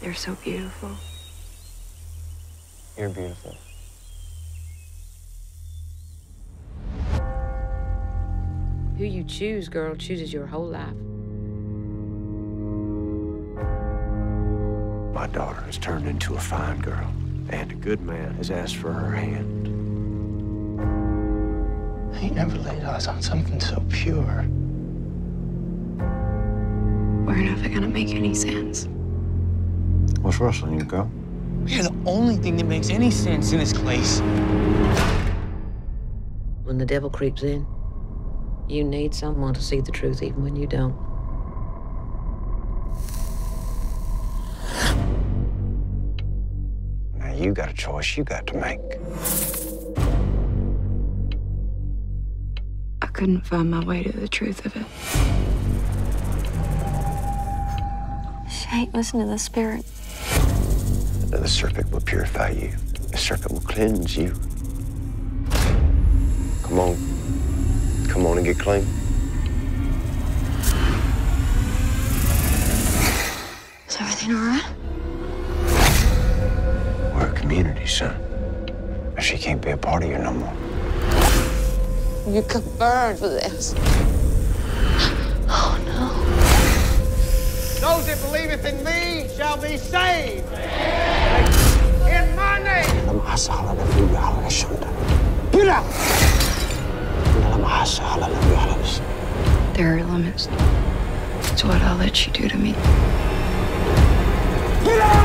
They're so beautiful. You're beautiful. Who you choose, girl, chooses your whole life. My daughter has turned into a fine girl, and a good man has asked for her hand. He never laid eyes on something so pure. We're never gonna make any sense. What's rustling you, girl? We're the only thing that makes any sense in this place. When the devil creeps in, you need someone to see the truth even when you don't. Now you got a choice you got to make. I couldn't find my way to the truth of it. Shay, listen to the spirit. The serpent will purify you. The serpent will cleanse you. Come on. Come on and get clean. Is everything all right? We're a community, son. She can't be a part of you no more. You could burn for this. Oh no. Those that believeth in me shall be saved. In my name. Dalam asa halal nabi halal shanda. Get out! Dalam asa halal nabi halal shanda. There are limits to what I'll let you do to me. Get out!